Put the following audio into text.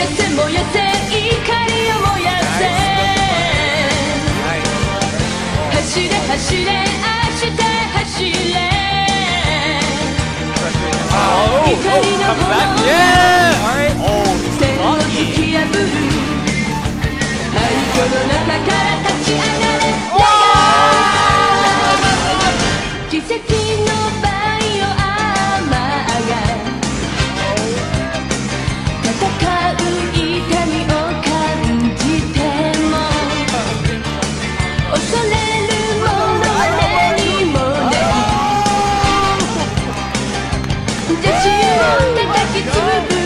やって燃て怒りを燃やせ。走れ走れ明日走れ。怒りの炎。線を突き破る。太鼓の中から立ち上がれ。奇跡の場じゃあ、シューを叩きつぶ